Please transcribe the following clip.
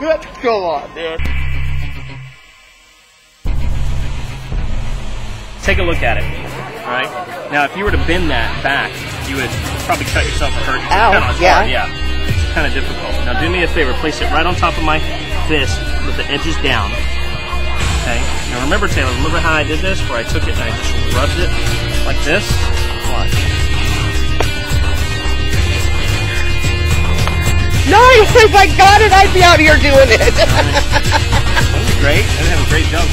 Come on, man. Take a look at it. All right. Now, if you were to bend that back, you would probably cut yourself or hurt. Ow, hard, yeah. yeah. It's kind of difficult. Now, do me a favor. Place it right on top of my fist with the edges down. Okay. Now, remember, Taylor. Remember how I did this, where I took it and I just rubbed it like this. Watch. if I got it, I'd be out here doing it. That'd be great. I'd have a great job.